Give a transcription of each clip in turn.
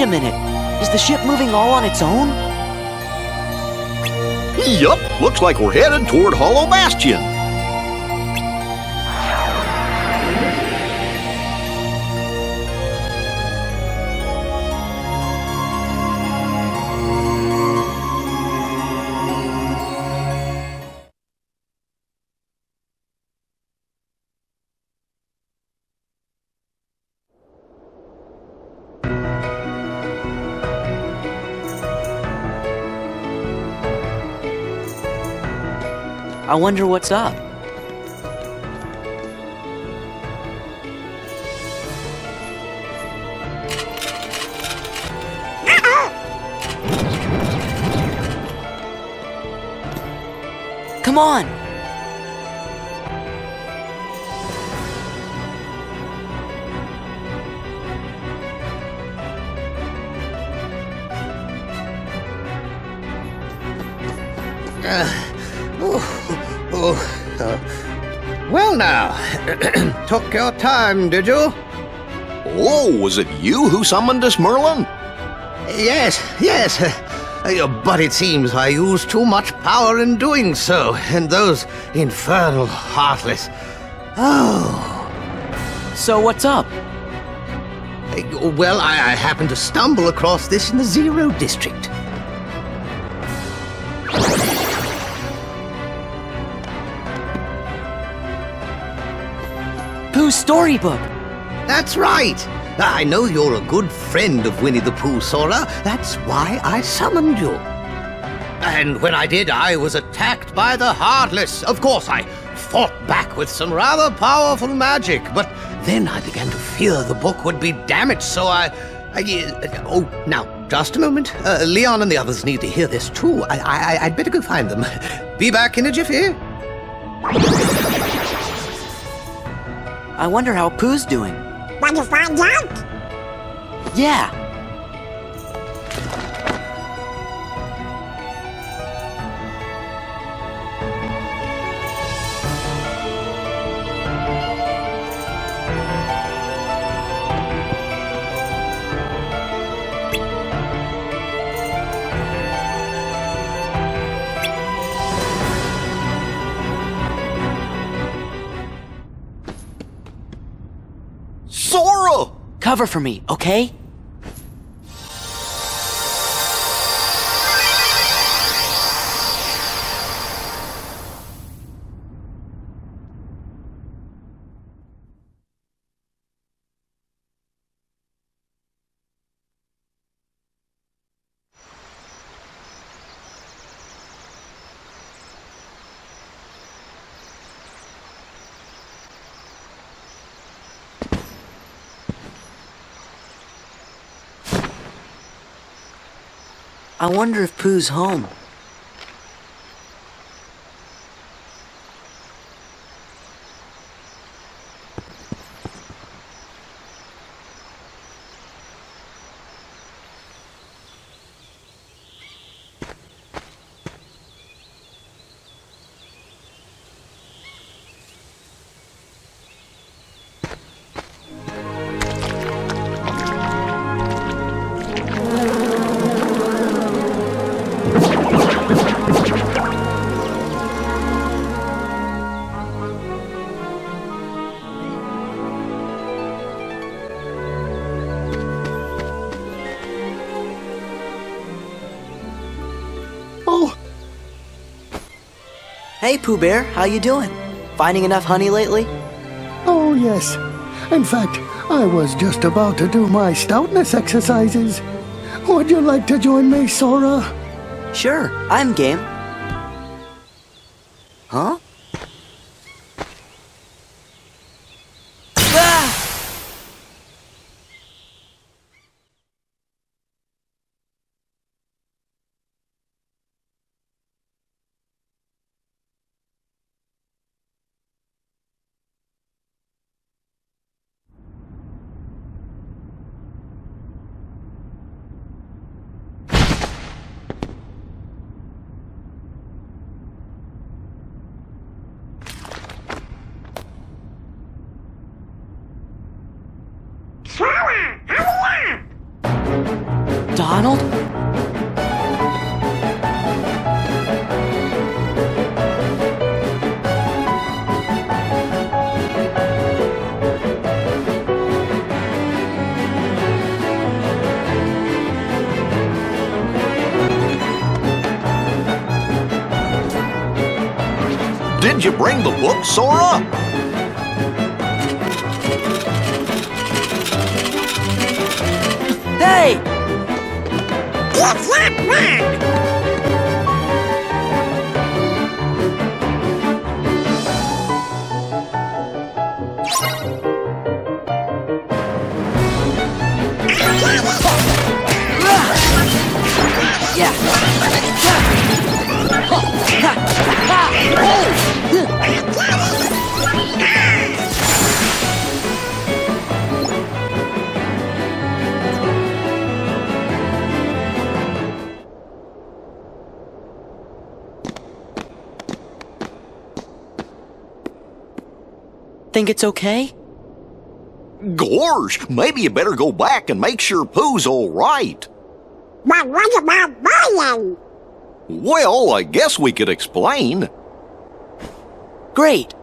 Wait a minute. Is the ship moving all on its own? Yup, looks like we're headed toward Hollow Bastion. I wonder what's up. Come on! Oh, oh, uh, well now, took your time, did you? Oh, was it you who summoned us, Merlin? Yes, yes. Uh, but it seems I used too much power in doing so, and those infernal heartless. Oh. So what's up? Uh, Well, I, I happened to stumble across this in the Zero District. Storybook! That's right. I know you're a good friend of Winnie the Pooh, Sora. That's why I summoned you. And when I did, I was attacked by the Heartless. Of course, I fought back with some rather powerful magic, but then I began to fear the book would be damaged, so I. I uh, oh, now, just a moment. Uh, Leon and the others need to hear this too. I, I, I'd better go find them. Be back in a jiffy. I wonder how Pooh's doing. Want to find out? Yeah! Sora! Cover for me, okay? I wonder if Pooh's home. Oh, Hey, Pooh Bear, how you doing? Finding enough honey lately? oh yes. In fact, I was just about to do my stoutness exercises. Would you like to join me, Sora? Sure, I'm game. Huh? Donald? Did you bring the book, Sora? Hey! Yeah. Think it's okay? Gorge, maybe you better go back and make sure Pooh's all right. But what about Brian? Well, I guess we could explain. Great.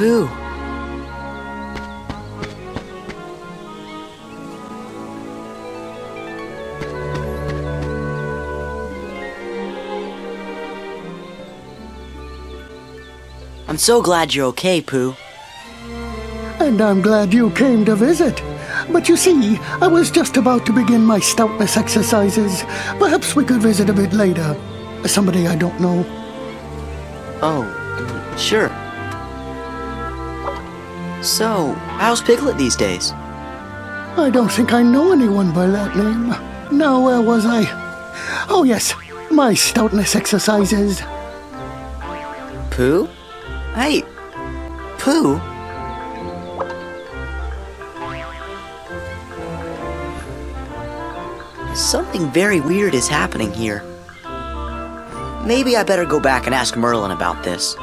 Pooh. I'm so glad you're okay, Pooh. And I'm glad you came to visit. But you see, I was just about to begin my stoutness exercises. Perhaps we could visit a bit later. Somebody I don't know. Oh, sure. So, how's Piglet these days? I don't think I know anyone by that name. Now, where was I? Oh, yes, my stoutness exercises. Pooh? Hey, Pooh? Something very weird is happening here. Maybe I better go back and ask Merlin about this.